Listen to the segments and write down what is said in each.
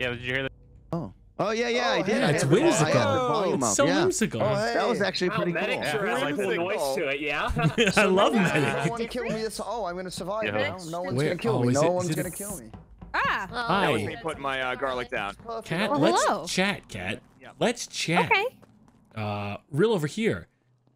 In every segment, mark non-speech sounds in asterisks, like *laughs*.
Yeah, did you hear that? Oh. Oh yeah, yeah, I did. Yeah, it's had the vol- I had whimsical. the volume It's so yeah. whimsical. Oh, hey. That was actually Wow, pretty medic cool. sure has like a little noise to it, yeah. *laughs* I love No medic. one kill me. This. Oh, I'm gonna survive Yeah. now. No one's Where- gonna kill oh, me. No it- one's gonna kill me. Ah. That was me putting my uh, garlic down. Cat. Well, let's hello. chat, Cat. Yeah. Let's chat. Okay. Uh, real over here.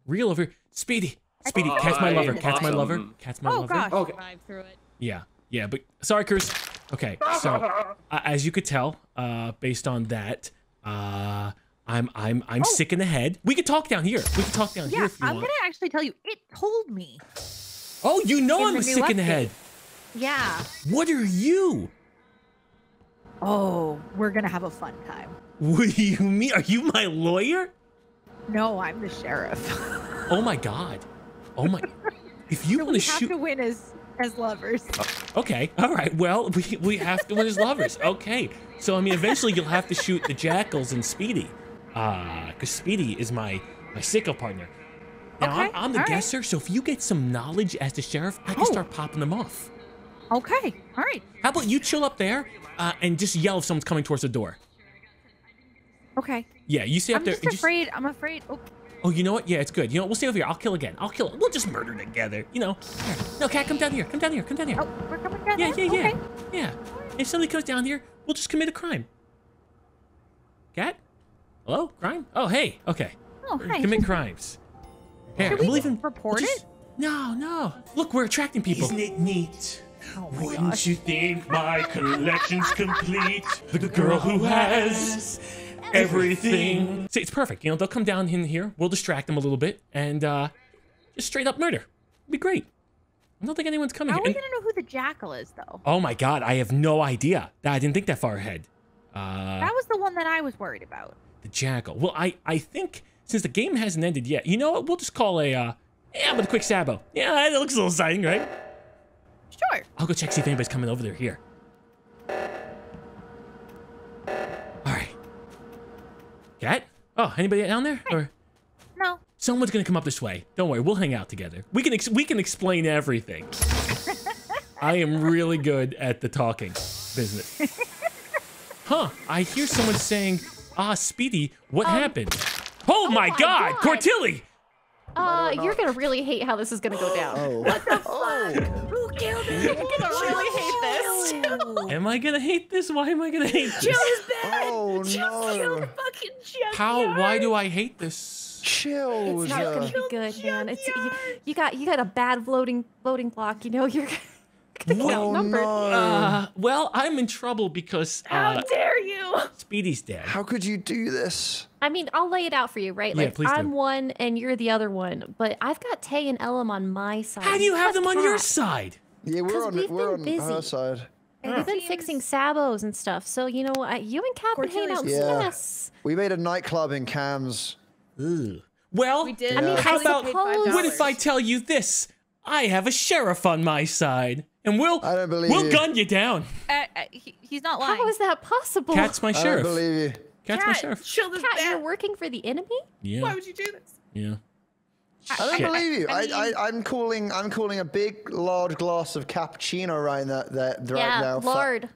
Real over. Here. Speedy. Speedy. Oh, Cat's my lover. Cat's my lover. awesome. Cat's my Oh lover. gosh. Okay. Survive through it. Yeah. Yeah. But sorry, Cruz. Okay. So uh, as you could tell, uh, based on that, uh, I'm I'm I'm Oh. sick in the head. We could talk down here. We could talk down here Yeah, if you I'm want. gonna actually tell you. It told me. Oh, you know I'm sick in the head. Yeah. What are you? Oh, we're gonna have a fun time. *laughs* What do you mean? Are you my lawyer? No, I'm the sheriff. *laughs* Oh my god. Oh my. If you so want to have shoot. to win as as lovers. Okay. All right. Well, *laughs* we, we have to win as lovers. Okay. So I mean, eventually you'll have to shoot the jackals and Speedy, uh, because Speedy is my my sicko partner. Now I'm, I'm the all right. guesser, so if you get some knowledge as the sheriff, I can Oh. start popping them off. Okay. All right. How about you chill up there uh, and just yell if someone's coming towards the door? Okay. Yeah, you stay up I'm there. just and just- afraid. I'm afraid. Oh, Oh, you know what? Yeah, it's good. You know, we'll stay over here. I'll kill again. I'll kill. We'll just murder together. You know. Here. No, cat, come down here. Come down here. Come down here. oh, we're coming down. Yeah, yeah, yeah. Okay. Yeah. If somebody comes down here, we'll just commit a crime. Cat? Hello? Crime? Oh, hey. Okay. Oh, hi. Commit crimes. Here, Should we'll we even report we'll just- No, no. Look, we're attracting people. Isn't it neat? Oh Wouldn't gosh. you think my *laughs* collection's complete? The girl who has everything. See, it's perfect. You know, they'll come down in here. We'll distract them a little bit, and uh, just straight up murder. It'd be great. I don't think anyone's coming How are here. we And- gonna know who the jackal is, though? oh my God, I have no idea. I didn't think that far ahead. Uh, That was the one that I was worried about. The jackal. Well, I I think since the game hasn't ended yet, you know what? We'll just call a uh, yeah, with a quick sabo. Yeah, that looks a little exciting, right? Sure. I'll go check see if anybody's coming over there here. All right. Cat? Oh, anybody down there? Or No. someone's gonna come up this way. Don't worry, we'll hang out together. We can ex- we can explain everything. *laughs* I am really good at the talking business. *laughs* Huh? I hear someone saying, "Ah, Speedy, what happened?" Oh, my, my God, God. Cortilli! Uh, you're gonna really hate how this is gonna go down. Oh. the Who killed him? You're gonna really hate this. Am I gonna hate this? Why am I gonna hate this? Joe's bad. Oh no. Fucking Joe. How? Why do I hate this? Chills. It's not uh, gonna be good, man. It's you, you got you got a bad loading loading block. You know you're gonna get outnumbered. no. Uh, well, I'm in trouble because How uh, dare you? Speedy's dead. How could you do this? I mean, I'll lay it out for you, right? Yeah, Like please. I'm one and you're the other one, but I've got Tay and Ellum on my side. How do you have Plus them on your side? Yeah, we're 'Cause on we've we're been on her busy. side. And We've been fixing sabos and stuff, so you know, I, you and Kat been hanging out. Cortelia's- Yeah. Yes. We made a nightclub in Cams. Ugh. Well, We did. I mean, How I about- what if I tell you this? I have a sheriff on my side, and we'll I don't believe we'll you. gun you down. Uh, uh, he, he's not lying. How is that possible? Cat's my sheriff. I don't sheriff. believe you. Cat's my sheriff. Chill this Kat, you're working for the enemy? Yeah. Why would you do this? Yeah. I don't believe you. I I, mean- I, I'm calling. I'm calling a big, large glass of cappuccino right now. That right yeah, now. Fu- lard.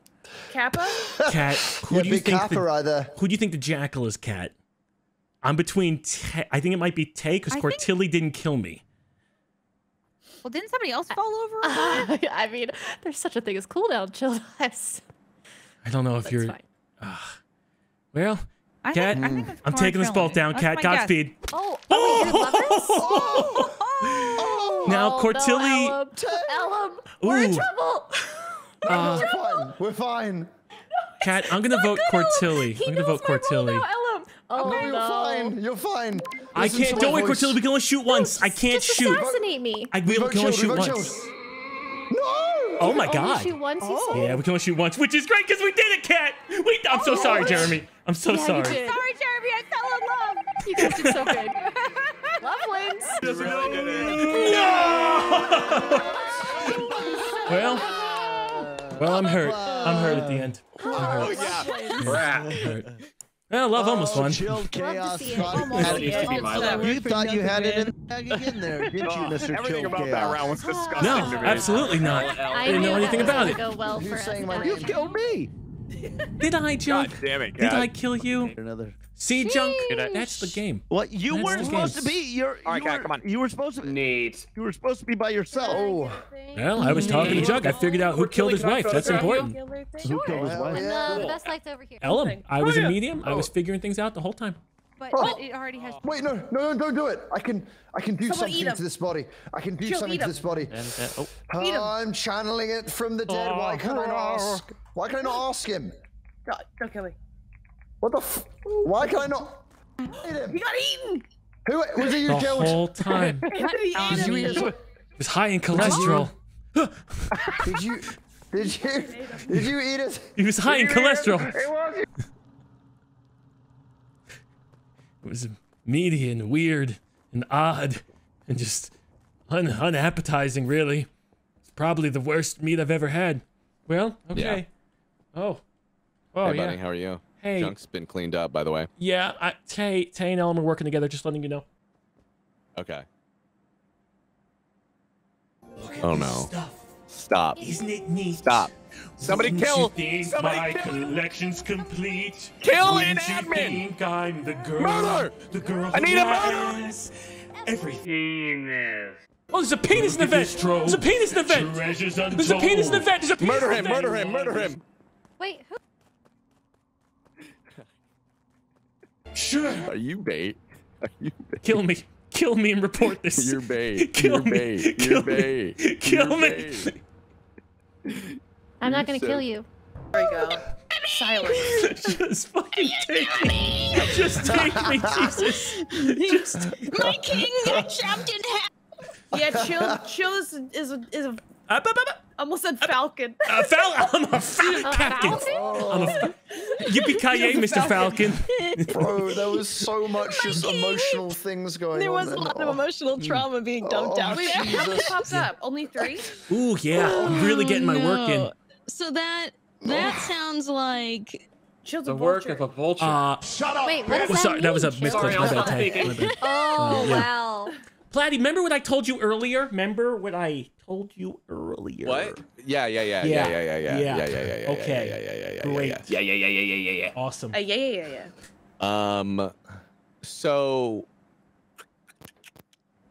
Kappa? *laughs* Cat. Who Yeah, do you think? kappa The, right there. who do you think the jackal is? Cat. I'm between. Tay, I think it might be Tay because I think- didn't kill me. Well, didn't somebody else fall over? *laughs* I mean, there's such a thing as cooldown chill lives. I don't know if That's you're. fine. Well, I Cat. think, I think it's I'm taking this bolt down. Cat. Godspeed. Oh, oh, wait. *laughs* Oh, Now, Oh, Cortilli. No, Ellum, Ellum, we're in Ooh. trouble. Uh, We're fine. We're fine. Cat. I'm gonna vote Cortilli. I'm gonna vote my rule Cortilli. Oh No, you're no. fine. You're fine. I Listen to can't. Don't worry, voice. Cortilli. We can only shoot once. I can't Just shoot. assassinate me. I, we, vote can only shoot once. No. Oh my Only god. shoot once, Oh. Yeah, we can only shoot once, which is great because we did it, Cat. We. I'm so oh, sorry, Jeremy. I'm so Yeah, you sorry. did. Sorry, Jeremy, I fell in love. You guys did so good. Love wins. You really did it. *laughs* Well, well, I'm hurt. I'm hurt at the end. I'm Oh yeah. I'm hurt. Well, love almost won. Oh, Chilled Love to chaos. see it. fun. Almost. That used to be my life. You thought you had it in the bag again there, didn't you, *laughs* Oh, Mr. Everything Chilled about that Chaos? round was disgusting No, to me. absolutely not. I didn't know anything about it. Go well Who's for us. saying my. You killed me. *laughs* Did I, Junk? God damn it, Did I kill you? Another. See, Junk? That's the game. What? You That's weren't supposed game. to be. You're. All right, you Cat, were, come on. You were supposed to. Be, Neat. you were supposed to be by yourself. Oh. Well, I was talking to Junk. I figured out who We're killed his wife. That's photograph you? important. Who killed his Hell wife? And yeah. the best light's over here. Ellum, I was Oh, a yeah. medium. I was figuring things out the whole time. But, Oh. but it already has. Wait, no, no, no, don't do it. I can, I can do Someone something to this body. I can do Chill, something to this body. And, uh, oh, I'm channeling it from the dead. Why can't I not ask? Why can I not ask him? God, don't kill me. What the? F- why can I not? Eat him. He got eaten. Who was it? You The killed? whole time. *laughs* Anthony ate Did you eat his- It was high in cholesterol. Did you? Did you? Did you eat it? He was high in cholesterol. It was. It was meaty and weird and odd and just un- unappetizing, really. It's probably the worst meat I've ever had. Well, okay. Oh. Oh, hey, yeah. buddy, how are you? Hey. Junk's been cleaned up, by the way. Yeah, I, Tay, Tay and Ellen are working together, just letting you know. Okay. Oh no! Stop! Isn't it neat? Stop! Somebody Wouldn't kill! You think Somebody my kill! collection's complete? Kill an Wouldn't you admin! think I'm the girl? Murder! The girl I need a murder! has Everything. Oh, there's a penis in the vent! There's a penis in the vent! There's a penis in the vent! There's a penis Murder him! Murder him! Murder him! Wait, who? Sure. Are you bait? Are you bait? Kill me. Kill me and report this. You're bait. *laughs* Kill You're me. bait. Kill You're me. bait. Kill You're me. bait. I'm not gonna So- kill you. There we go. Silence. *laughs* Just fucking take me. Just take me, Jesus. Just *laughs* My king got chopped in half. Yeah, chill. Chill is is a, is a Up, up, up, up. Almost said falcon. Uh, Fal- *laughs* I'm a Fal- captain. I'm a Yippee ki Mr. Falcon. *laughs* Bro, there was so *laughs* much just emotional things going There on. There was a lot of emotional trauma being dumped Oh, out Wait, there. how many Jesus. popped up? Only three? Ooh, yeah. I'm really getting my work in. So that that sounds like Chill's The a work vulture. of a vulture. Uh, Shut up. Wait, what does oh, that sorry, that was a mean? misclick. Sorry, My I'll bad, stop Tay. speaking. My bad. Oh wow. Platty, remember what I told you earlier? Remember what I told you earlier? What? Yeah, yeah, yeah, Yeah. yeah, yeah, yeah, yeah, Yeah. yeah, yeah, yeah, yeah. Okay. Yeah, yeah, yeah, yeah, yeah, Great. yeah, yeah, yeah, yeah, yeah, yeah, yeah, yeah. Awesome. Uh, yeah, yeah, yeah, yeah. yeah. Um. So.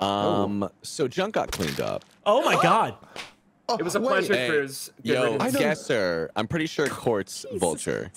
Um. So Junk got cleaned up. Oh my god. It was a wait, pleasure, Hey, Cruz. Good Yo, riddance. I guesser. I'm pretty sure Court's vulture.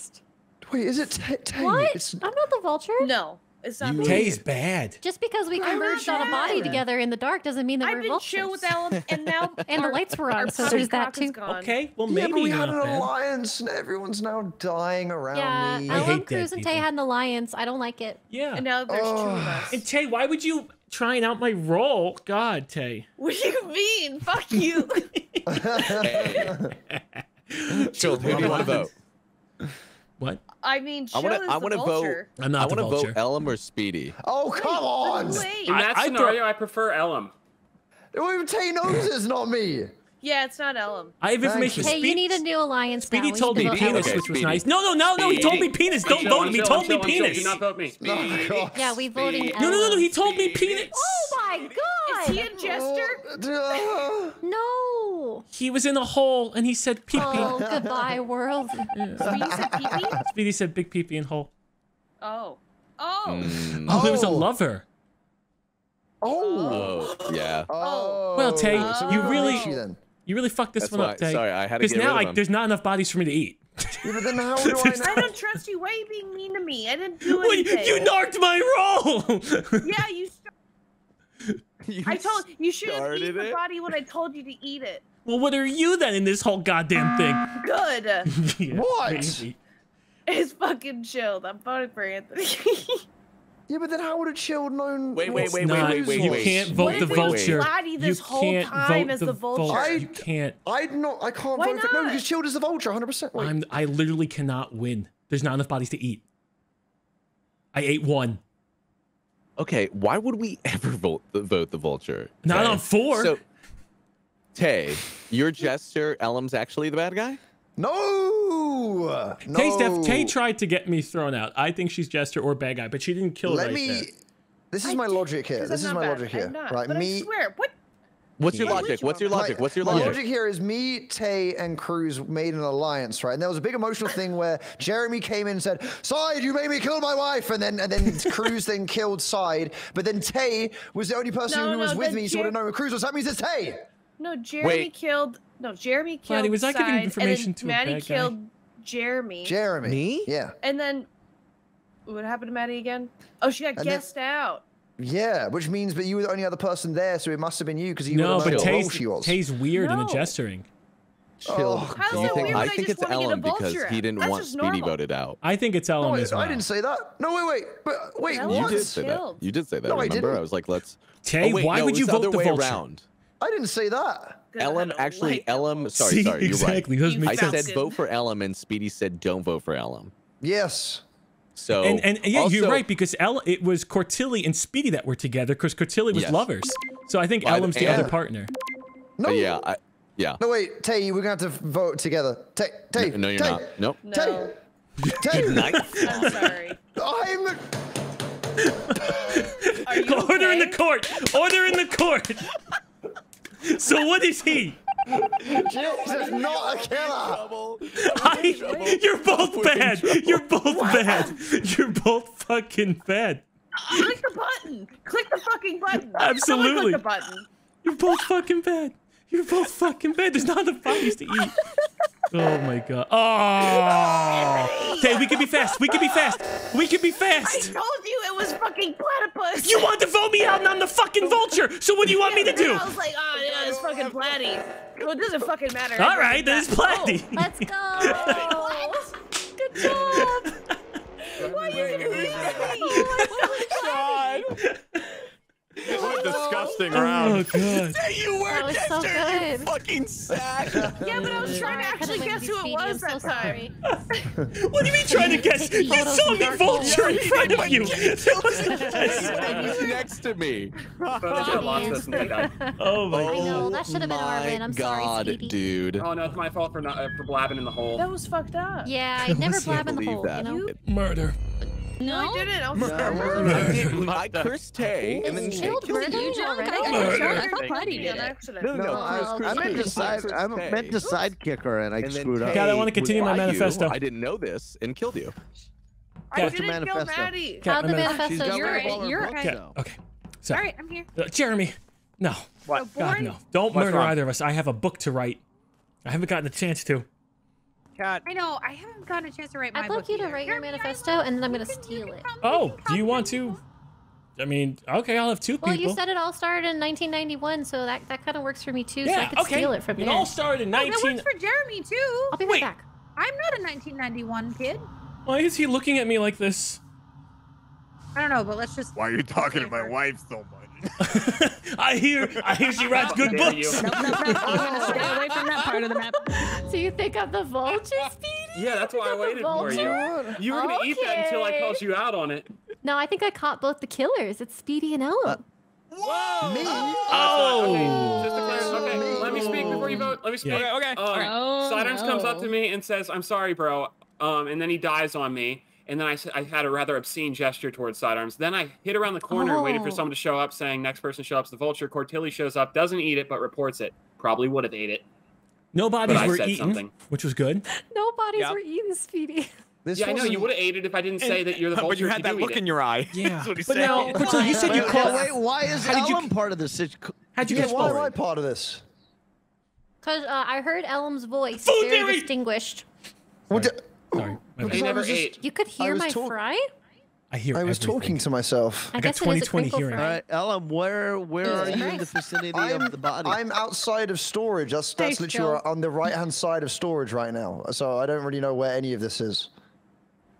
Wait, is it Tay? Tay? What? It's, I'm not the vulture. No, it's not. You- Tay's bad. Just because we I'm converged on a body together in the dark doesn't mean that I've we're been vultures. chill with Ellen, *laughs* and now And the lights were on, so there's that too. Okay, well yeah, maybe but we had an bad. alliance and everyone's now dying around Yeah, me. I hate Ellen Cruz and Tay people. had an alliance. I don't like it. Yeah. And now there's two of Oh. us. And Tay, why would you trying out my role? God, Tay. What do you mean? Fuck you. *laughs* *laughs* Chill. Who do you want to vote? What? I mean, I chill want is to. I want to vote. vulture. I'm not I want to vote vulture. Ellum or Speedy. oh, come on! Wait. In that I- I thought- scenario, I prefer Ellum. Even Tay knows it's not me. Yeah, it's not Ellen. I have information. you. Hey, you need a new alliance Speedy now. Told me penis, Okay, which was nice. No, no, no, no. He told me penis. Don't Chill, vote I'm him. He told I'm me chill, I'm chill. penis. Do not vote me. *laughs* Oh, Yeah, we voting. No, no, no, no. He told me penis. Oh my god! Is he a jester? Oh, *laughs* No. He was in a hole and he said pee pee. Oh, goodbah, world. *laughs* Speedy said pee-pee? *laughs* Speedy said big pee pee and hole. Oh. Oh. Mm. Oh, it was a Oh. lover. oh. Oh, yeah. Oh. Well, Tay, So you really- you really fucked this That's one why. up, Tay. Sorry, I had to Because get now rid of him. there's not enough bodies for me to eat. Yeah, but then how do I know? I don't trust you. Why are you being mean to me? I didn't do Well, you, you narked my role. Yeah, you. St- You I told you should have started eaten the it? body when I told you to eat it. well, what are you then in this whole goddamn thing? Good. *laughs* Yeah, What? maybe. It's fucking chilled. I'm voting for Anthony. *laughs* Yeah, but then how would a child known? Wait, wait, It's wait, not- wait, wait, You wait. can't vote What the vulture. This you whole can't time vote as the, the vulture? I- You can't. I'd not. I can't Why vote for no not? because Chilled is the vulture, 100. percent I'm. I literally cannot win. There's not enough bodies to eat. I ate one. Okay, why would we *laughs* ever vote the vote the vulture? Not on four. So, Tay, your jester, Ellum's actually the bad guy. no, no. Tay, Steph, Tay tried to get me thrown out. I think she's Jester or bad guy, but she didn't kill Let right me. there. This is I my did, logic here. This I'm is my bad. logic I'm here. not, Right, but me. I swear, what? What's your Yeah. logic? What's your My- logic? What's your my logic? logic here is me, Tay, and Cruz made an alliance, right? And there was a big emotional thing where Jeremy came in and said, "Side, you made me kill my wife," and then and then *laughs* Cruz then killed Side, but then Tay was the only person No, who was with then me, so would have Jer- known who Cruz was. That means it's Tay. No, Jeremy Wait. killed. No, Jeremy killed. Maddie, was I giving information and to a then Maddie guy? killed Jeremy. Jeremy. Me? Yeah. and then what happened to Maddie again? Oh, she got then- guessed out. Yeah, which means, that you were the only other person there, so it must have been you because you No, would but have known what role Tay's, she was. Tay's weird in the No. gesturing. Oh, Chill. Oh, How's Do it you think? weird I when I think just it's wanna get a Ellen because he didn't That's want Speedy voted out. I think it's No, Ellen wait, as well. I didn't say that. No, wait, wait, but wait, Ellen You what? did say that. You did say that. No, I remember? didn't. I was like, let's. Tay, oh, wait, why no, would you vote the way vulture? around? I didn't say that. Good, Ellen actually, like Ellen. vulture. Sorry, See, sorry, you're exactly. You Those make right. I found said vote for Ellen, and Speedy said don't vote for Ellen. Yes. So And, and yeah, you're right because El- it was Cortilli and Speedy that were together because Cortilli was Yes. lovers. So I think Well, Ellen's the other partner. No. Yeah, I, yeah. No, wait, Tay, we're gonna have to vote together. Tay, Tay. No, you're Tay, not. Nope. No, Tay, *laughs* Tay. Night. I'm sorry. I'm. Are you Order in the court. Order in the court. so what is he? *laughs* Jesus, *laughs* not a killer. I, you're both bad. You're both bad. You're both fucking bad. Click the button. Click the fucking button. Absolutely. Click the button. You're both fucking bad. You're both fucking bad. There's not enough bodies to eat. *laughs* Oh my god. Oh. *laughs* Okay, we can be fast. We can be fast. We can be fast. I told you it was fucking platypus. You wanted to vote me out and I'm the fucking vulture. So what do you want me to do? I was like, oh yeah, it's fucking platy. Well, it doesn't fucking matter. All right, then it's oh, platy. Let's go. *laughs* Good job. *laughs* Why are you confusing me? Oh oh What a disgusting Oh round. god. You were That was so good. fucking sack. *laughs* Yeah, but I was trying to actually guess who it was that time. *laughs* What do you mean trying to guess? You saw me vulture in front of *laughs* you. He's next to me. Photoshop lost us and they died. Oh my I god. know, that should have been our My. I'm sorry, God, Speedy. dude. Oh no, it's my fault for not uh, for blabbing in the hole. That was fucked up. Yeah, I never was- blab in the hole, you know? Murder. No, I didn't. I was I, did, I cursed Tay, and then Is Tay killed murder you. you? I Murder. thought- I thought Platy did on accident. No, no, No, no. I, Chris, Chris, I meant to side. I Tay. meant to sidekick her, and I screwed up. God, I wanna continue my manifesto. I didn't know this and killed you. I Cat didn't kill. Maddie. Cat, How'd the I'm gonna- manifesto She's You're right, you're right. Okay, now. okay. So, All right, I'm here. uh, Jeremy, no. What? God, no. Don't What's murder wrong? either of us. I have a book to write. I haven't gotten a chance to. Cat. I know. I haven't gotten a chance to write my I'd like book you to either. write your Jeremy, manifesto, and then I'm gonna steal it. come- Oh, do you want to to? I mean, okay, I'll have two Well, people. Well, you said it all started in 1991, so that, that kind of works for me too. Yeah, so I could okay. steal it from you. it all started in Oh, that works for Jeremy too. I'll be right Wait. back. I'm not a 1991 kid. Why is he looking at me like this? I don't know, but let's just. Why are you talking to my Whatever. wife so much? *laughs* *laughs* I hear, I hear she writes good books. you. Nope, nope, nope. *laughs* I'm gonna stay away from that part of the map. So you think I'm the vulture, *laughs* Speedy? Yeah, that's why I waited for you. You were gonna eat that until I called you out on it. No, I think I caught both the killers. It's Speedy and Ella. Whoa! Me? Oh. Okay, just to clarify, okay, let me speak before you vote. Let me speak. Yeah. Okay, okay. Oh, Sidearms comes up to me and says, "I'm sorry, bro," um, and then he dies on me. And then I, s- I had a rather obscene gesture towards Sidearms. Then I hit around the corner and waited for Oh. someone to show up, saying, "Next person show up's the vulture." Cortilli shows up, doesn't eat it, but reports it. Probably would have ate it. No bodies But were said eaten, something. which was good. No bodies Yeah. were eaten, Speedy. This yeah, I know you would have ate it if I didn't say that you're the *laughs* vulture. But you had that look in your eye. Yeah. That's what he but said. now, Cortilli, you said you Wait, caught. wait, why is How did you- Ellen part of this? Situ- How'd you yeah, catch why am? I part of this? Because uh, I heard Elm's voice. Food very theory! distinguished. What Sorry. the- Sorry. my They. I never just- ate. You could hear my talk- fry? I hear. I was everything. talking to myself. I, I got guess it is a 20/20 hearing. All right, Ellen, where where are you in the Christ. vicinity I'm, of the body? I'm outside of storage. That's that's Nice literally job. on the right hand side of storage right now. So I don't really know where any of this is.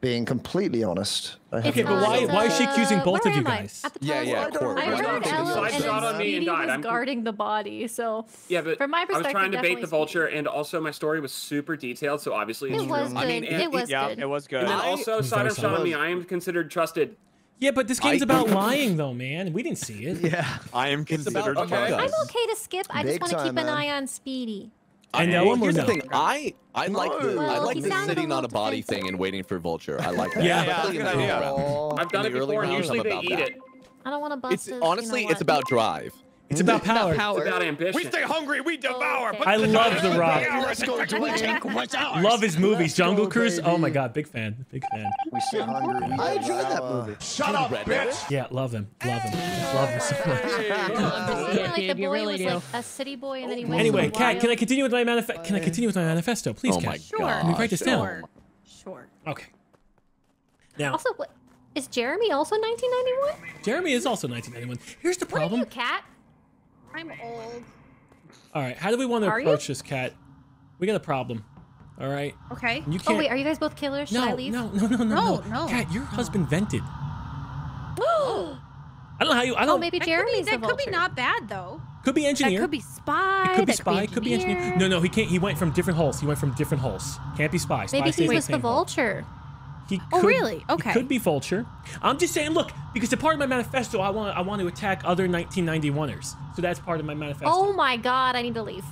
Being completely honest. I Okay, but why- why is she uh, accusing both where of you guys? Yeah, yeah, I court. I heard Okay, Ellen and shot on me and Speedy died. was I'm- guarding the body, so Yeah, but from my perspective, I was trying to bait definitely the Speedy. vulture, and also my story was super detailed, so obviously it's It true. was I mean, it- It was yeah, good. it was good. And then also, I'm Sidearm shot on me. I am considered trusted. Yeah, but this game's I- about lying, though, man. We didn't see it. yeah. I am considered about- okay. trusted. I'm okay to skip. I just want to keep an man. eye on Speedy. And I- no one here's will the know. thing. I I like the I like he the sitting on a body defensive. thing and waiting for vulture. I like that. Yeah. Yeah, Especially in that's a the good early idea. rounds. I've done it the before, usually I'm they about eat that. it. I don't want to bust It's his, honestly you know it's about drive. It's about power. It's about ambition. We stay hungry, we oh, devour. Okay. I love The Rock. Let's go to it. Love his movies. Let's go, Jungle Cruise. Oh my god, big fan. Big fan. We sit hungry. I enjoyed that movie. Shut up, bitch. Yeah, love him. Love him. Love him so much. Yeah, like the dude, you boy really was do. like a city boy, and then he oh went. Anyway, to Kat, can I continue with my manifesto? Oh can I continue with my manifesto, please, Oh Kat? my Sure. god. Let me write this down. Sure. Sure. Okay. Now, Also, what is Jeremy also 1991? Jeremy is also 1991. Here's the What are problem. you, Cat? I'm old. All right, how do we want to Are you? approach this, Cat? We got a problem. All right, Okay. you Oh can't. Oh wait, are you guys both killers? Should I leave? no, no, no, no, No, no. no. Cat, your husband vented. *gasps* oh, I don't know how you. I don't. Oh, maybe That could be, that could be not bad though. Could be engineer. That could be spy. It could be that spy. Could be engineer. No, no, he can't. He went from different holes. He went from different holes. Can't be spy. Spy Maybe stays he was the the same hole. Vulture. He Oh, could- really? he Okay. could be vulture. I'm just saying. Look, because the part of my manifesto, I want. I want to attack other 1991ers. So that's part of my manifesto. Oh my god, I need to leave.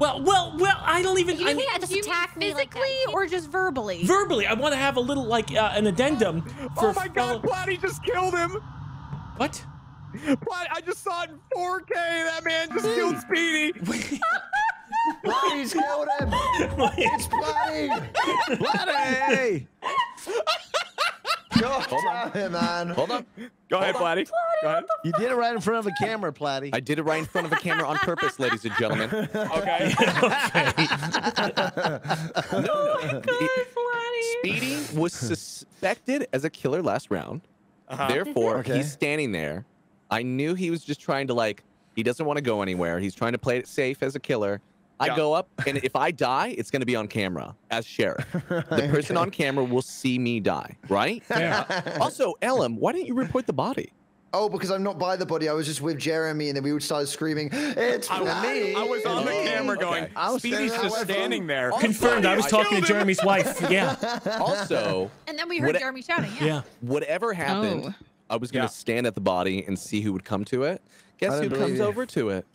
Well, well, well. I don't even. You I, can't just you mean attack me physically that. or just verbally? verbally, I want to have a little like uh, an addendum for. Oh my god, Platty just killed him. What? Platty, I just saw it in 4K. That man just killed Speedy. *laughs* Platty's killed him. *laughs* It's Platty. Platty! *laughs* God damn it, man. Hold up. Go ahead, Platty. Go ahead. You did it right in front of a camera, Platty. I did it right in front of a camera on purpose, ladies and gentlemen. *laughs* *laughs* Okay. no, *laughs* no. It- Speedy was suspected as a killer last round. Uh-huh. Therefore, Okay. he's standing there. I knew he was just trying to like. He doesn't want to go anywhere. He's trying to play it safe as a killer. I Yeah. go up, and if I die, it's going to be on camera as sheriff. *laughs* The person on camera will see me die, right? *laughs* Also, Ellum, why didn't you report the body? Oh, because I'm not by the body. I was just with Jeremy, and then we would start screaming. It's I was, Platty. I was on the oh, camera going, Okay. I was Speedy's standing- just standing there. Confirmed. I was I talking to. Jeremy's wife. *laughs* Yeah. Also, And then we heard What- Jeremy shouting. Yeah. Yeah. whatever happened, Oh. I was going to Yeah. stand at the body and see who would come to it. Guess who comes you. over to it?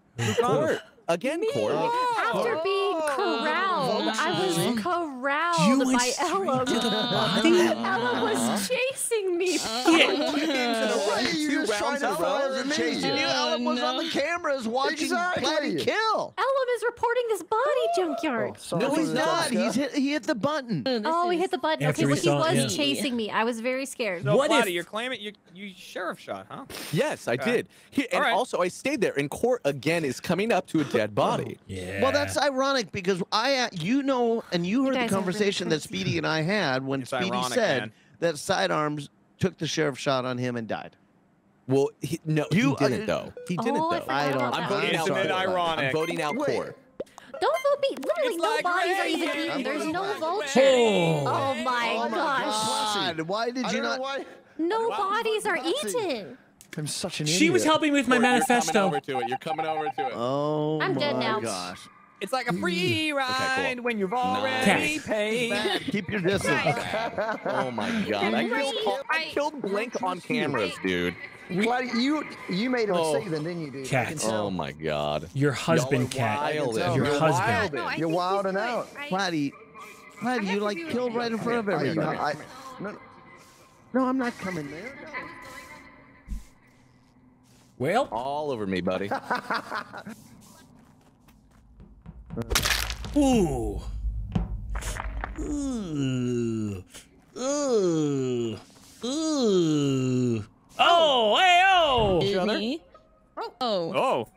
Court. Again, Court. After being oh. corralled, I was corralled You went by Ella. to the body? Ella was chasing me. *laughs* Why are you Two trying rounds to in a row. fire me? Chasing you. Ellen was on the cameras watching Exactly. Platty kill. Ellum is reporting this body junkyard. Sorry No, he's not. He's hit. He hit the button. Oh, he hit the button. Okay, well, he saw was yeah. chasing me. I was very scared. So, What Platty, if- you're claiming you you sheriff shot, huh? Yes, I Okay. did. He, and All right. also, I stayed there, and Court again is coming up to a dead body. Yeah. Well, that's ironic because I, uh, you know, and you heard guys the have really conversation that Speedy and I had when It's Speedy ironic, said man. that Sidearms took the sheriff shot on him and died. Well, he, no, You- he didn't uh, though. He didn't Oh, I though. forgot I don't- about I'm voting out Isn't it Court. I'm voting out Wait. Court. Don't vote me. Literally, It's no like bodies are even eaten. There's no out vulture. Oh. Oh my Oh gosh. God, why did you don't know why. No Why bodies are would you vote eaten. I'm such an idiot. She was helping me with my Court, You're coming manifesto. over to it. You're coming over to it. Oh I'm my dead now. gosh! It's like a free ride when you've already Cat. paid. Keep your distance. Oh my god! I killed, I I- killed Blink on cameras, dude. Platty, you you made a Oh. mistake then, didn't you, dude? I Cat. Oh my god. Your husband, Y'all Cat. wild. Your Your You're husband. No, You're think wild and right. out. I- Platty, I Platty, have you to like killed right in front of I, you, everybody. I, no, No, I'm not coming there. Well, All over me, buddy. *laughs* ooh. Ooh. Ooh. Ooh. Oh, hey, oh. Me? Oh. Oh.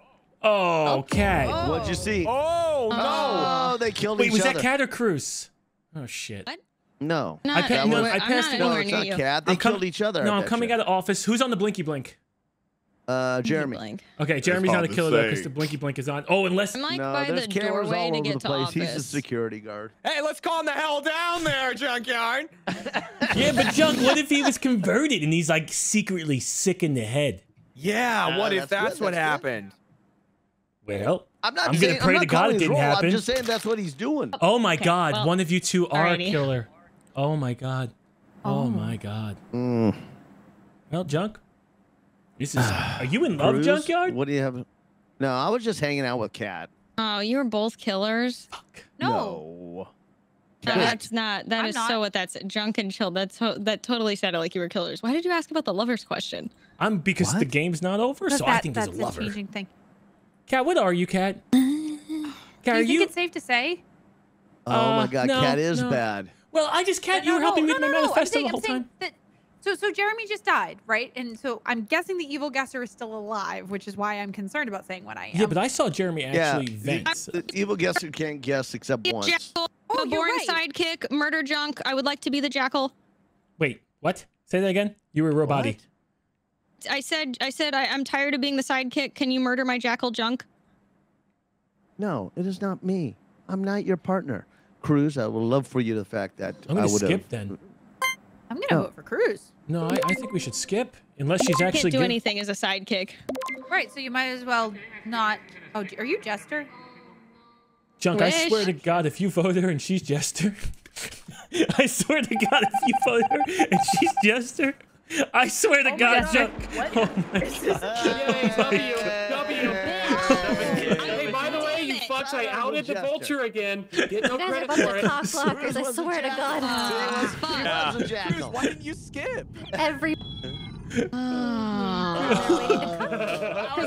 Oh, Cat. Oh. What'd you see? Oh no. Oh, they killed Wait, each was that Cat or Cruz? Oh, shit. What? No. Not I pa- anywhere- no, I I'm passed not it- No, anywhere it's not. Cat. They I'm killed each other. No, I I'm coming you. out of office. Who's on the Blinky Blink? Uh, Jeremy. Blank. Okay, Jeremy's not a killer though because say. the Blinky Blink is on. Oh, unless I'm like no, by there's the cameras doorway all to over get the to place. office. He's the security guard. Hey, let's calm the hell down there, junkyard. *laughs* yeah, but Junk, what if he was converted and he's like secretly sick in the head? Yeah, what Uh, if that's that's what that's good. happened? Well, I'm not I'm gonna saying, pray I'm to God it didn't role. happen. I'm just saying that's what he's doing. oh my Okay, God, well, one of you two are a killer. Oh my God. Oh, my God. Mm. Well, Junk, this is. Are you in love, Cruz, Junkyard? What do you have? No, I was just hanging out with Cat. Oh, you were both killers. No. No. No, that's not. That I'm is not. so what that's drunk and chill. That's ho- that totally sounded like you were killers. Why did you ask about the lovers question? I'm because the game's not over, so I That- think there's a that's lover. changing thing. Cat, what are you, Cat? Cat, *sighs* Do are you think you? it's safe to say? Oh Uh, my God, no, Cat is no. bad. Well, I just Cat, you No, were no, helping no, with no, my no, I'm manifesto saying- the whole I'm saying time. That, so, so Jeremy just died, right? And so I'm guessing the evil guesser is still alive, which is why I'm concerned about saying what I am. Yeah, but I saw Jeremy actually yeah, vent. the, the evil guesser can't guess except once. Jackal, Oh, a you're boring right. sidekick, murder junk. I would like to be the jackal. Wait, what? Say that again. You were robot What? I said, I said, I, I'm tired of being the sidekick. Can you murder my jackal junk? No, it is not me. I'm not your partner. Cruz, I would love for you the fact that I'm I gonna would skip have. then. I'm gonna No. vote for Cruz. No, I, I think we should skip unless she's I actually can't do anything as a sidekick. Right, so you might as well not. Oh, are you Jester? Junk, I swear to God, if you vote her and she's Jester, *laughs* I swear to God, if you vote her and she's Jester, I swear to Oh God, God, Junk. what? Oh my Yay, W, W. Hey, way, you I outed the vulture again. Get no You guys are credit bunch for of it. cock blockers, I a swear to God. Fuck. He was a jackal. Why didn't you skip? Every Because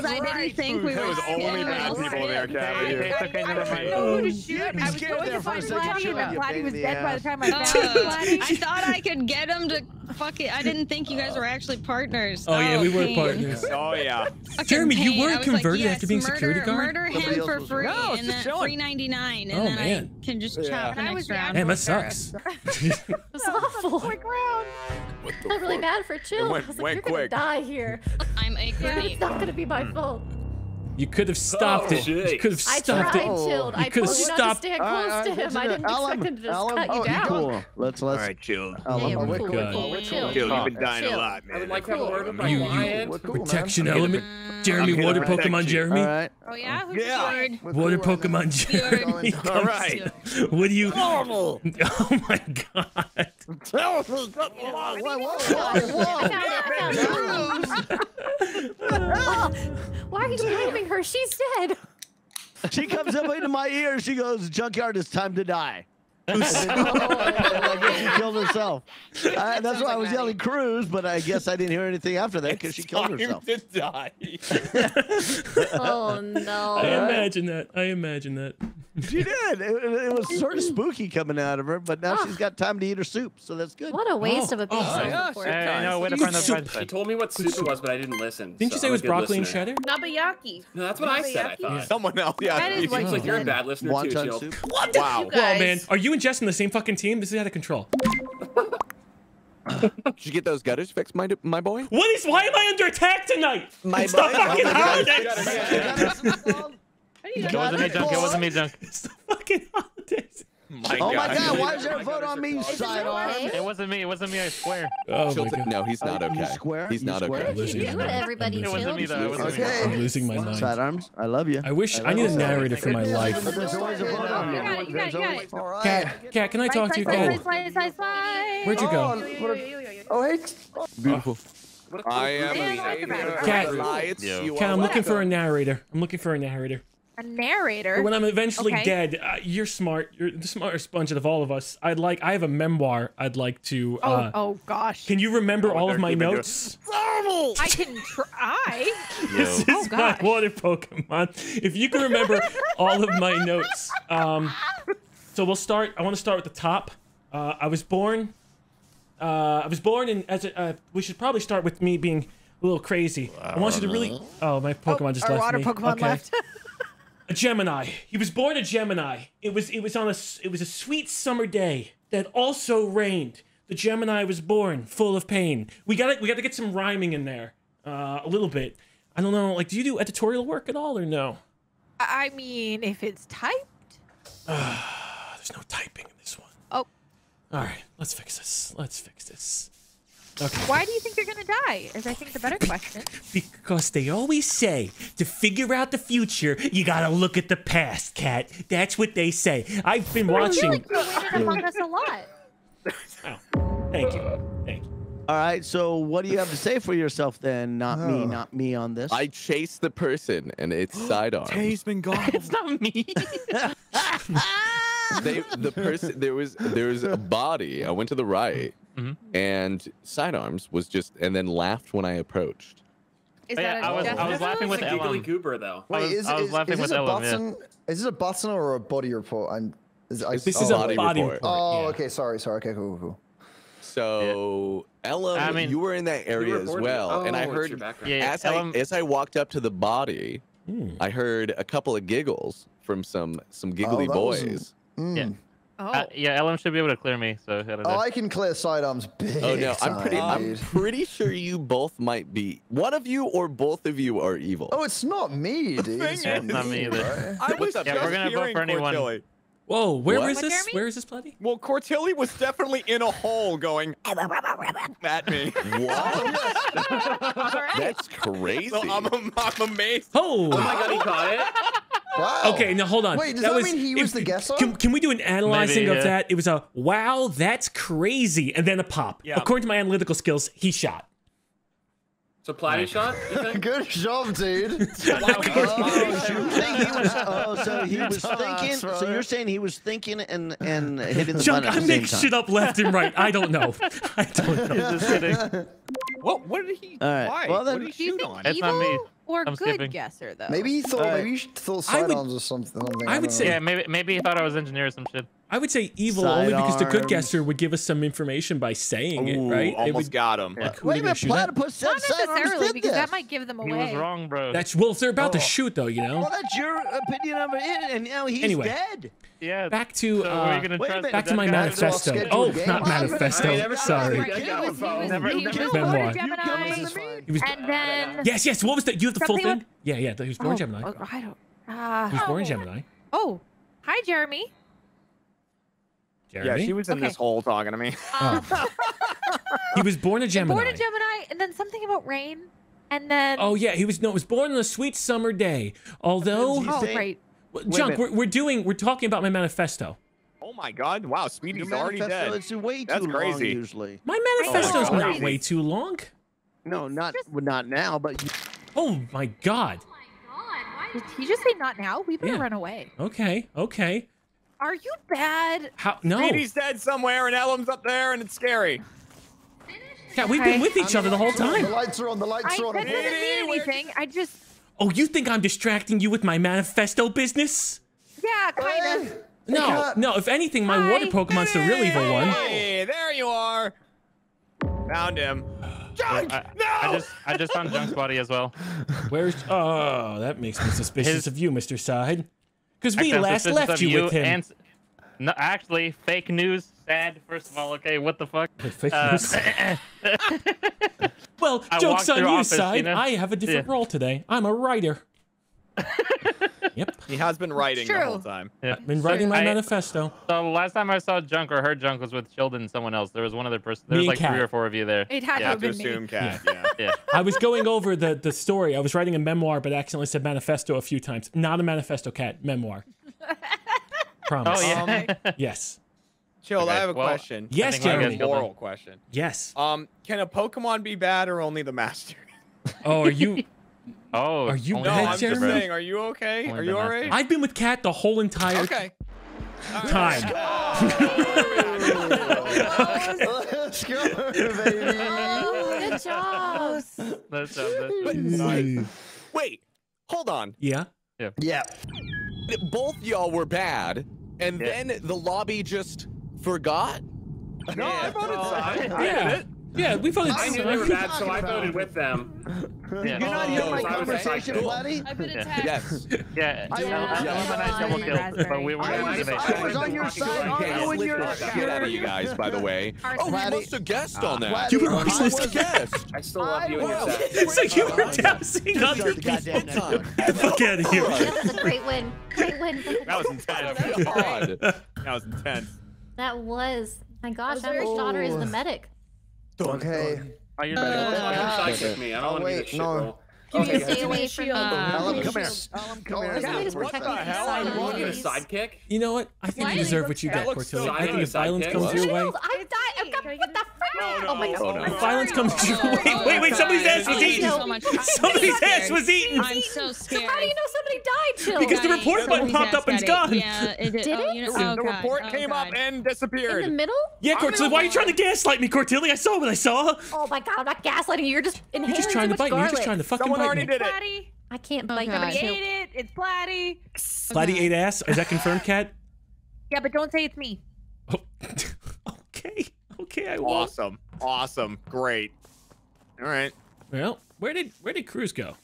I didn't think we were. There was only bad people there, Cat. It's okay, never I didn't know who to shoot. had me I was going to find second, Vladdy, showing Vladdy was dead by the time I found Vladdy. I thought I could get him to fuck it. I didn't think you guys were actually partners. Oh, yeah, we were pain. partners. Oh yeah. Fucking *laughs* Jeremy, you weren't I like, converted yes, after being murder, security guard? Murder Nobody him else for free, No, it's and then three ninety nine, and Oh, then man. I can just Yeah. chop the I next was *laughs* *laughs* the round. Damn, that sucks. it was awful. Holy ground. What I felt really bad for Chill. went- I was like, went you're quick. gonna die here. *laughs* I'm a But it's not gonna be my hmm. fault. You could have stopped Oh, it. You could have I stopped tried, it. chilled. You I could've told you not stopped- to stand All right, close all to right, him. listen I to didn't Alan, expect him to just Alan, cut you oh, down. Cool. Let's let's. All right, chill. Alan, Hey, we're we're cool. cool. We're Chill. cool. We're Chill. cool. Chill, you've been dying Chill. a lot, I would man. like to have a word with my You- you- client. We're cool, man. Protection I'm gonna- element. Jeremy, I'm gonna water protect Pokemon you. Jeremy. All right. Oh yeah, who's Yeah. the We're Water cool. Pokemon *laughs* Jeremy. Fjord. *laughs* All right. *laughs* What do you? Oh my God. I found it. Oh, Why are you blaming her? She's dead. She comes up into my ear. She goes, "Junkyard, it's time to die." And *laughs* then- *laughs* I guess she killed herself. *laughs* I, uh, that's why I was yelling Cruz, but I guess I didn't hear anything after that because she killed herself. to die. Oh no. I imagine that. I imagine that. She did. It, it- it was sort of spooky coming out of her, but now she's ah. got time to eat her soup, so that's good. What a waste Oh, of a oh piece my of gosh. support. Hey, I know, way to You find the soup. She side. told me what soup it was, but I didn't listen. Didn't you so say it I'm a was good broccoli and listener. cheddar? Nabeyaki. No, that's what I said. I Nabeyaki. thought. Someone else. Yeah. That is you- what Seems like you're a bad listener too, Wonton Jill. soup. Wow. You Oh man, are you and Jess on the same fucking team? This is out of control. *laughs* Did you get those gutters fixed, my my boy? What is? Why am I under attack tonight? My it's the boy? fucking Oh my God. holidays. It wasn't me, Junk. It wasn't me, Junk. It's the fucking holidays. My Oh my God. God! Why is there a vote on me, Is it sidearm? It wasn't me. It wasn't me. I swear. Oh Chill my god. no, he's not Uh, you okay. square? He's not square? okay. I'm losing You my mind. it, everybody I'm It wasn't me, though. It wasn't me. Okay. I'm losing my mind. Sidearms, I love you. I wish I love need a narrator for my life. But there's always a vote on me. Cat, cat, can I talk to you, Slice, cat? slice, slice, slice. Where'd you Oh, go? oh, hey. Beautiful. I am. Cat, Lights, you cat, I'm looking for a narrator. I'm looking for a narrator. A narrator. When I'm eventually Okay. dead, uh, you're smart. You're the smartest bunch of all of us. I'd like. I have a memoir. I'd like to. oh, Uh, oh gosh. Can you remember Oh, all of my keeping doing- notes? I can try. *laughs* This is Oh, my water Pokemon. If you can remember all of my notes, um, so we'll start. I want to start with the top. Uh, I was born. Uh, I was born in as a. Uh, we should probably start with me being a little crazy. I want you to really. Oh, my Pokemon just Our left water me. Pokemon okay. left. *laughs* A Gemini. He was born a Gemini. It was it was on a it was a sweet summer day that also rained. The Gemini was born full of pain. We got to we got to get some rhyming in there. Uh, a little bit. I don't know. Like, do you do editorial work at all or no? I mean, if it's typed. *sighs* There's no typing in this one. Oh, All right, let's fix this. Let's fix this. Okay. why do you think you're gonna die? Is I think the better question. Because they always say to figure out the future, you gotta look at the past, cat. That's what they say. I've been I feel watching. like you're among us a lot. *laughs* Oh, thank you. Thank you. All right. So, what do you have to say for yourself then? Not me, not me on this. I chased the person, and it's *gasps* sidearm. Tay's been gone. *laughs* It's not me. they the person there was there was a body. I went to the right, Mm-hmm. and sidearms was just and then laughed when I approached. Is Yeah, that a I was- I was memo? laughing with It's a giggly Ellen. goober though. I was- is, I was is, laughing is with a Ellen, yeah. Is this a button or a body report? I'm. Is, I, This This oh, is a body body report. report. Oh, yeah. okay. Sorry, sorry. Okay, cool, cool. So, Ella, I mean- you were in that area as reported it. well, and I Oh, heard your. Yeah, as I as I walked up to the body, Hmm. I heard a couple of giggles from some some giggly that wasn't- boys. Mm. Yeah. Oh. Uh, yeah, Ellen should be able to clear me. So I don't know. Oh, I can clear sidearms big Oh no, I'm pretty I'm pretty sure you both might be one of you or both of you are evil. Oh, it's not me, dude. It's Yeah, it's not me either. right? I was What's up, just Yeah, we're gonna vote for anyone. Cortilli. Whoa, where What? is this? Where is this, bloody? Well, Cortilli was definitely in a hole going *laughs* at me. What? *laughs* That's *laughs* crazy. So I'm, I'm amazed. Oh! Oh my god, he caught it. Wow. Okay, now hold on. Wait, does that mean he it was the guesser? Can, can we do an analyzing Maybe, of yeah. that? It was a wow, that's crazy, and then a pop. Yeah. According to my analytical skills, he shot. So Platy shot. You think? *laughs* Good job, dude. *laughs* *laughs* Oh, so you think he was? Oh, so he was thinking. So you're saying he was thinking and and hitting the Junk, button I at the same make shit up left and right. I don't know. I don't know. Just kidding. What? What did he? All right, Why? well then- what did he you shoot on? That's not me. Evil or I'm good skipping. guesser though? Maybe he thought. Alright. Maybe he uh, thought I would- sidearms or something. something, I don't would know. say- Yeah, maybe maybe he thought I was engineer or some shit. I would say evil only because the good guesser would give us some information by saying it, Ooh, right? It almost would, got him. like, who Wait a gonna minute, platypus said Not necessarily because this. that might give them He away. was wrong, bro. That's well, if they're about to Oh. shoot though, you know. Well, that's your opinion of it, and now he's Anyway. dead. Yeah. Back to so uh, are you gonna wait a trust minute. back to my manifesto. Oh, game. not manifesto. never saw Sorry. it. Right, Yeah, he was, he was, he was born Gemini, This is fine. He was. and then Yes, yes. What was that? You have the full thing? Yeah, yeah. He was born oh, Gemini. oh, I don't. Uh, He was born Gemini. oh, hi, Jeremy. Yeah, she was in Okay. this hole talking to me. *laughs* Oh. *laughs* he was born a Gemini. Born a Gemini, and then something about rain, and then Oh yeah, he was no, he was born on a sweet summer day. Although, oh, say- great. Well, a Junk, we're, we're doing, we're talking about my manifesto. Oh my god! Wow, Your Speedy's already dead. It's way That's too long crazy. usually. My manifesto's Oh, not way too long. No, not well, not now, but you, Oh my god. Oh did he just say not now? We better Yeah. run away. Okay, okay. Are you bad? How? No, Speedy's dead somewhere, and Ellum's up there, and it's scary. yeah, we've been with each other the whole time. The lights are on. The lights I are on. that doesn't Hey, mean anything. I just Oh, you think I'm distracting you with my manifesto business? yeah, kind of. No, no. If anything, my Hi. water Pokemon's the real evil one. Hey, there you are. Found him. Junk! I, no! I just I just found Junk's body as well. Where's? Oh, that makes me suspicious His- of you, Mr. Side. Because we last left of you, with him. and no, actually, fake news. Sad. First of all, okay, what the fuck? Fake Uh, news. *laughs* *laughs* Well, I joke's on through you, office, Side. you know? I have a different Yeah. role today. I'm a writer. *laughs* yep. He has been writing the whole time. yeah. I've been writing my I- manifesto. So last time I saw Junk or heard Junk was with Sheldon and someone else. There was one other person. There Me was like Kat. three or four of you there. It had to yeah. have To been me. assume *laughs* cat. Yeah. yeah. *laughs* I was going over the, the story. I was writing a memoir, but accidentally said manifesto a few times. Not a manifesto cat, memoir. Promise. Oh yeah. Oh yes. Chill. I have a well, question. Yes, I think I Jeremy. guess- Moral question. Yes. Um, can a Pokemon be bad or only the master? *laughs* Oh, are you? *laughs* Oh. Are you No, bad, I'm master, just saying. Are you okay? Only Are you alright? I've been with Cat the whole entire Okay. time. Let's go, baby. Good job. That's, that's, But Mm. wait, hold on. Yeah. Yeah. Both y'all were bad, and Yeah. then the lobby just forgot. No, I voted oh. side. I Yeah. it. Yeah, we voted. I knew they were bad, so I voted with them. *laughs* yeah. You're not hearing oh. my so conversation, like, buddy. I've been attacked. Yes. Yeah. I- Ellen- I- I double killed, but we were I was, I was on your side Okay, arguing split your. the shit out of you guys, by the way. Oh, we Platy- must have guessed on that. You were I supposed must to have guessed. *laughs* I still love you and your Wow. It's like you were dousing Just other the goddamn people. Get *laughs* the fuck out of here. That was a great win. Great win. That was intense. That was intense. That was. My gosh, was very Amber's daughter is the medic. Okay. Oh, you're uh, Don't better. sidekick me. I don't Oh, want to be the shit no. Roll. Can you stay away from me? Ellen, come here. Shield. Come Oh, here. there's a way to What the hell? Side want me to sidekick? You know what? I think you deserve what you get, That looks so Cortilli. I think if violence comes What? your way, Shield, I died. I've got what the frick? Oh my god. Oh. Violence comes true. Wait, wait, wait. Somebody's ass was eaten. Somebody's ass was eaten. I'm so scared. So how do you know somebody died, Chill? Because the report button popped up and it's gone. it. Yeah, it did. Did oh, it? The, oh, the report oh, came up God. and In the middle? Yeah, Cortilli, why are you trying to gaslight me, Cortilli? I saw what I saw. Oh my god, I'm not gaslighting you. You're just You're just trying to much bite me. You're just trying to fucking Someone bite already did it. Platty. I can't Oh, bite God. Somebody ate it. It's Platty. Flatty ate ass. Is that confirmed, *laughs* Cat? Yeah, but don't say it's me. Oh. *laughs* okay. Okay, I won't. Awesome. Awesome. Great. All right. Well, where did where did Cruz go?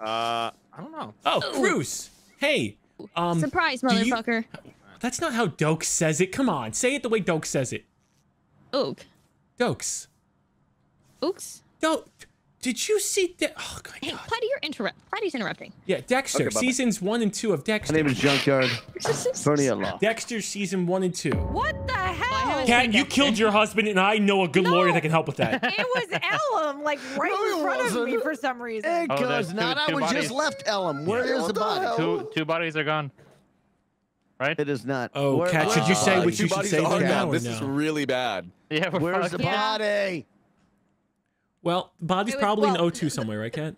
Uh, I don't know. Oh, Cruz. Hey. Um. Surprise, do you- motherfucker. That's not how Doke says it. Come on, say it the way Doke says it. Oak. Dokes. Oops. Doke. Did you see that? Oh god. Hey, Platty, you're interrupt. Platty's interrupting. Yeah, Dexter. Okay, seasons one and two of Dexter. My name is Junkyard. Attorney at law. Dexter season one and two. What the hell? haven't Kat, you killed your husband, and I know a good lawyer that can help with that. *laughs* It was Ellum, like right No, in it front of me for some reason. It Oh, goes there's two- not. I was bodies. just left Ellum. Where is What the the body? Two two bodies are gone. Right? It is not. Oh, Where- Kat, should you say what you should say are right now or This is really bad. Yeah, we're Where's the body? Well, the body's was- probably well- in O2 *laughs* somewhere, right, Kat?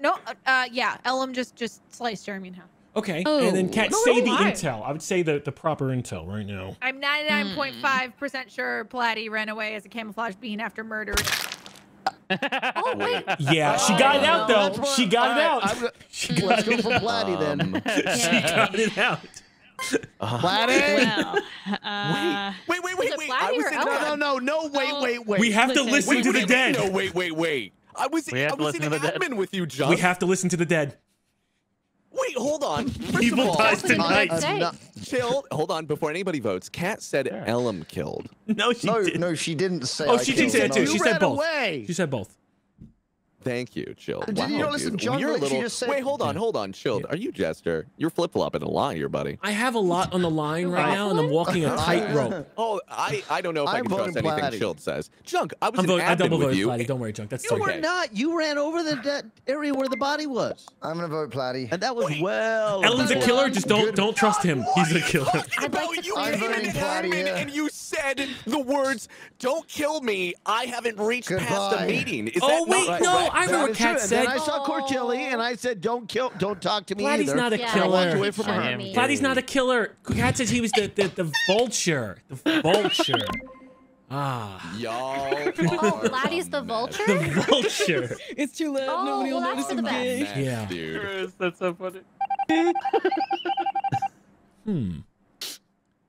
No, uh, uh, yeah, Ellum just just sliced Jeremy in half. Okay, and then Kat, No, say the why? intel. I would say the, the proper intel right now. I'm 99.5% sure Platty ran away as a camouflage bean after murder. *laughs* Oh wait. Yeah, she got it out That's though. She got it all right, out. She got Let's go it for out. Platty then. She got it out. Platty. Well, uh, Wait, wait, wait, it wait. I Platty was or in Ellum? No, no, no, no. Wait, Oh. wait, wait. We have to Listen. listen Wait, to wait, the wait, dead. No, wait, wait, wait. I was, We have I to was listen in to the dead. admin with you, John. We have to listen to the dead. Wait, hold on. *laughs* First Evil of all, dies That's what tonight. I'm saying. not- chill. Hold on. Before anybody votes, Kat said Ellum killed. No, she No, didn't. no, she didn't say. Oh, I she did killed say him. it too. No. She You said ran both. away. She said both. Thank you, Chill. Did wow, you not listen, dude. John? You're a Like, she little. just said- Wait, hold on, hold on, Chilled. Are you Jester? You're flip flopping a lot here, buddy. I have a lot on the line right now, and I'm walking a *laughs* tightrope. *laughs* Oh, I, I don't know if i I'm can trust anything Platty. Chilled says. Junk, I was I'm in voting, I admin double with voted you. Platty. Don't worry, Junk. That's You okay. were not. You ran over the that area where the body was, I'm gonna vote Platty. and that was well. Ellum's a killer. Just don't don't trust him. He's a killer. I'd like to you I'm came in Platty, admin and you said the words, "Don't kill me. I haven't reached past Goodbye. a meeting." Is Oh, wait, no, correct? I remember That what is true. Kat And then said. I saw Cortilli, and I said, "Don't kill. Don't talk to me Platty's either." not a Yeah, I walked away from I her. am Platty's not a killer. Kat says he was the, the, the vulture. The vulture. Ah. Y'all. Oh, Laddie's the vulture? The vulture. *laughs* it's too late. Oh, well, that's for the best. mess, Yeah. dude. Chris, That's so funny. *laughs* Hmm.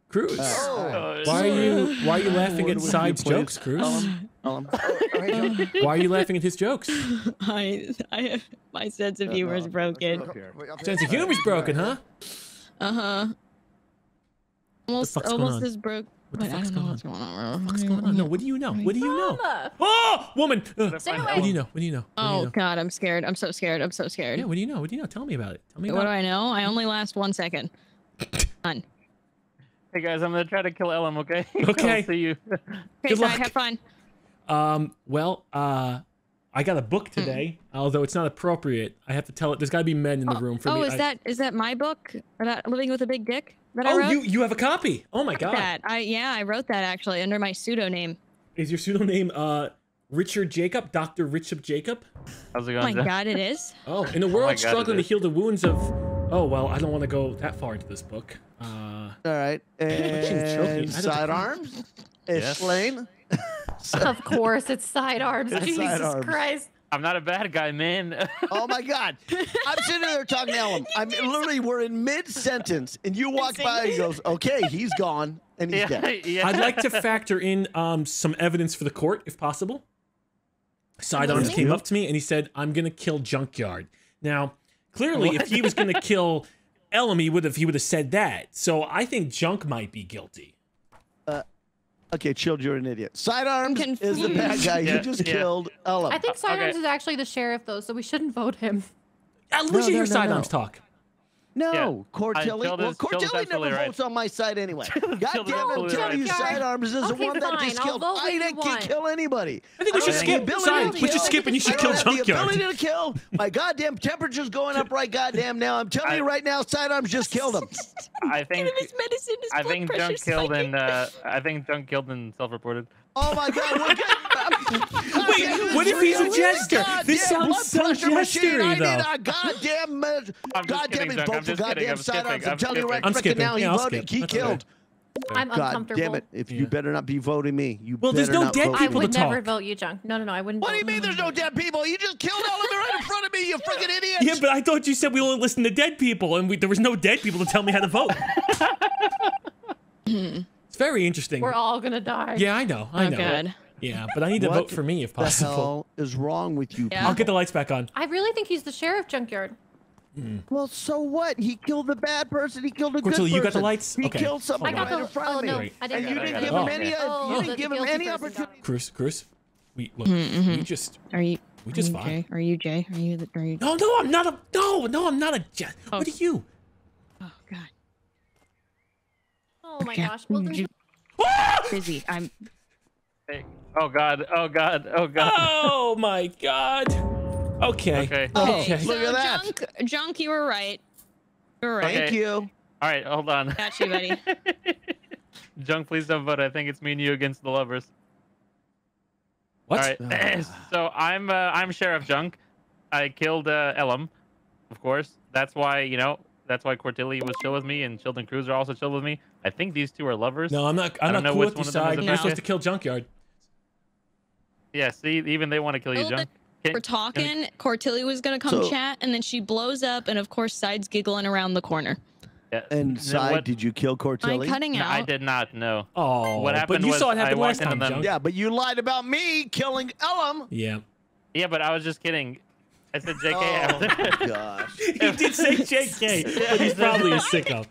Cruz. Oh, Why are you why are you laughing at would Side's jokes, Cruz? Um, hey, John. *laughs* Why are you laughing at his jokes? *laughs* I, I have my sense of humor is broken. Wait, Sense here. of humor's broken, huh? Uh huh. Almost, almost on? as broke. What the but fuck's don't know going what's going on. What's going on? No, what do you know? What do you know? Oh, woman! Uh, what do you know? What do you know? What you Oh know? God, I'm scared. I'm so scared. I'm so scared. Yeah, what do you know? What do you know? Tell me about it. Tell me what do about I know? I only last one second. None. Hey guys, I'm gonna try to kill Ellum. Okay. *laughs* Okay. I'll see you. Okay, Good Sai, luck. have fun. It. Um, well, uh, I got a book today, although it's not appropriate. I have to tell it. There's got to be men in the room for oh, me. is I- that is that my book? Or that Living with a Big Dick that I Oh, wrote? you you have a copy. Oh my god. That I yeah, I wrote that actually under my pseudonym. Is your pseudonym uh Richard Jacob, Dr. Richard Jacob? How's it going? Oh my John? God, it is. *laughs* Oh, in a world God, struggling to heal the wounds of Oh, well, I don't want to go that far into this book. Uh All right. *laughs* choking. I And don't sidearms. *laughs* Is Yes. slain. *laughs* Of course, it's sidearms. It's Jesus sidearms. Christ. I'm not a bad guy, man. *laughs* Oh my God! I'm sitting there talking to Ellum. I'm *laughs* literally we're in mid sentence, and you walk by and he goes, "Okay, he's gone and he's yeah, dead." yeah. I'd like to factor in um some evidence for the court if possible. Sidearms came up to me and he said, "I'm going to kill Junkyard." Now, clearly if he was going to kill Ellum, he would have he would have said that. So I think Junk might be guilty. Okay, chilled. You're an idiot. Sidearms is the bad guy. Yeah, he just yeah. killed Ellum. I think Sidearms okay. is actually the sheriff, though, so we shouldn't vote him. Uh, we No, should no, hear no, Sidearms no. talk. No, Yeah. Cortilli. I- well, is- Cortilli never absolutely right. votes on my side anyway. *laughs* God Chilled is damn it, absolutely tell right. you sidearms is the Okay, one that fine, just I'll killed. I didn't want. kill anybody. I think we should skip. have Side. We should skip and you should I kill don't have the Junkyard. ability to kill. My goddamn temperature's going up right goddamn now. I'm telling you right now, sidearms just killed him. I think his medicine. His I think Junk killed and uh, I think Junk killed and self-reported. Oh my God! We're *laughs* getting, Wait, what if he's a jester? This damn sounds blood so pressure machine. I jestery, need though. a goddamn, I'm goddamn his Doug. vote I'm for just kidding. goddamn sidearms. I'm I'm telling you right I'm frickin' skipping. now, he Yeah, voted. He That's okay. killed. I'm God uncomfortable. damn it! If you better not be voting me, you Well, there's better no not dead vote I people me. would to never vote you, Junk. No, no, no, I wouldn't. What do you mean there's no dead people? You just killed all of them right in front of me, you *laughs* freaking idiot! Yeah, but I thought you said we only listen to dead people, and we, there was no dead people to tell me how to vote. *laughs* it's very interesting. We're all gonna die. Yeah, I know. I Oh, know. God. Yeah, but I need to vote for me if possible. the possible. hell is wrong with you? Yeah. I'll get the lights back on. I really think he's the sheriff, Junkyard. Well, so what? He killed the bad person. He killed a good person. you got the lights? He Okay. killed someone I got right the. in front Oh of me. no, I And didn't. you didn't give him any. Oh, you didn't give him any opportunity. Cruz, Cruz. We look. Mhm. We just. Are you? We just are you fine. Jay? Are you Jay? Are you the? Are you? No, no, I'm not a. No, no, I'm not a. Je- Oh. What are you? Oh God. Oh my gosh. Well, there's You- Busy. I'm. Hey. Oh God. Oh God. Oh God. Oh my God. Okay. Okay. Okay. Look so at that. Junk, Junk, you were right. You were right. Thank Okay. you. All right. Hold on. Got you, buddy. *laughs* Junk, please don't vote. I think it's me and you against the lovers. What? All right. *clears throat* so I'm uh, I'm Sheriff Junk. I killed uh, Ellum, of course. That's why you know. That's why Cortilli was chill with me, and Chilton Cruz are also chill with me. I think these two are lovers. No, I'm not. I I'm don't not know cool which with your one of them is side. You're supposed to kill Junkyard. Yeah. See, even they want to kill you, Junk. Can- We're talking. Cortilli was gonna come So- chat, and then she blows up, and of course, sides giggling around the corner. Yeah. And then side, what- did you kill I'm Cortilli? cutting No, I did not know. Oh, What happened? but happened you was saw it happen last time. Yeah, but you lied about me killing Ellum. Yeah. Yeah, but I was just kidding. I said JK Oh after. *laughs* gosh. *laughs* he did say JK, but he's *laughs* probably a sicko.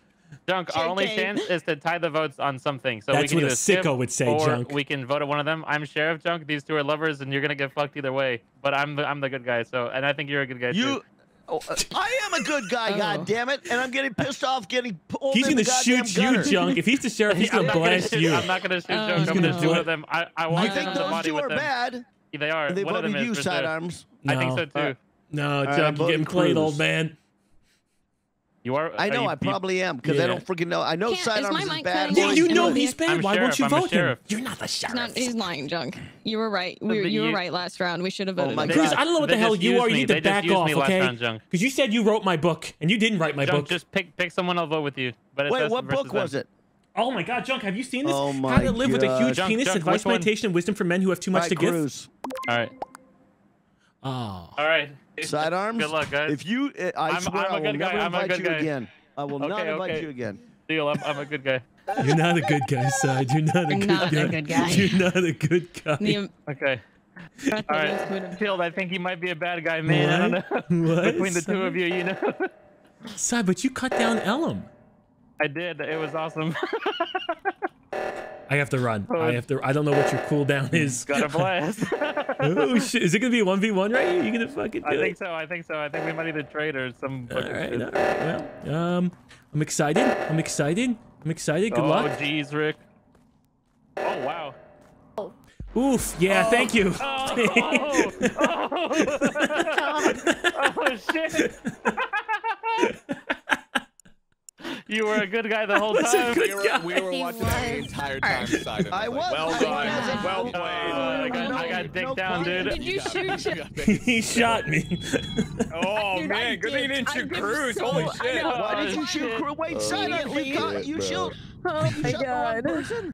Junk, our only chance is to tie the votes on something. So we That's can what a sicko would say, or Junk. we can vote on one of them. I'm Sheriff Junk. These two are lovers, and you're gonna get fucked either way. But I'm the I'm the good guy. So, and I think you're a good guy You. too. Oh, uh, I am a good guy, Oh. God damn it, and I'm getting pissed off getting pulled He's in gonna the goddamn shoot you, gutter. Junk. If he's the sheriff, he's gonna not gonna blast shoot- you. I'm not gonna shoot Oh, Junk. He's I'm gonna gonna shoot one do of them. I, I want I walked think those two are bad. Yeah, They are. They one of voted them is you for sure. I think so too. Alright. No, right, I'm you're getting voting played, old man. You are. I are know, you- I probably am because Yeah. I don't freaking know. I know Can't- is sidearms is mic bad. cutting Yeah, you know he's bad. I'm Why won't you I'm vote him? You're not the He's, sheriff. not, he's lying, Junk. You were right. We, but you were right last round. We should have oh voted. Oh my him. Cruz, I don't know what They the hell you used are. You need to just back off, okay? Because you said you wrote my book, and you didn't write my Junk, book. just pick pick someone. I'll vote with you. But Wait, what book was it? Oh my God, Junk, have you seen this? Oh How my to live with a huge penis, advice, meditation, and wisdom for men who have too much to give. Cruz. All right. Oh. All right. *laughs* Sidearms. Good luck, guys. If you, uh, I I'm- swear, I'm a I will good guy, never I'm a invite good you guy. again. I will not invite okay. you again. Deal. I'm, I'm a good guy. *laughs* You're not a good guy, side. You're not a good not guy. a good guy. You're not a good guy. The- Okay. All right. Killed. I think he might be a bad guy, man. I don't know. *laughs* What? Between the two of you, you know. Side, but you cut down Ellum. I did. It was awesome. I have to run. I have to. I don't know what your cooldown is. Got a *laughs* blast. oh shit! Is it gonna be a one v one right here? You gonna fucking do I it? think so. I think so. I think we might need a trade or some. All fucking right, shit. all right. Well, um, I'm excited. I'm excited. I'm excited. Good oh, luck. jeez, Rick. Oh wow. Oof. Yeah. Thank you. Oh, *laughs* oh, oh shit. *laughs* you were a good guy the whole *laughs* time. We were, we were He watching that the entire time. Poseidon. I was. Well I done. was. Well Oh, played. I got, I got dicked down, dude. Did you shoot him? *laughs* he shot me. *laughs* Oh Dude, man, good thing you did- didn't shoot Cruz. so- Holy shit. Why did you Oh, shoot? shit. Cru- Wait, sidearms. You got. You shoot. Oh You my shot the wrong god. person.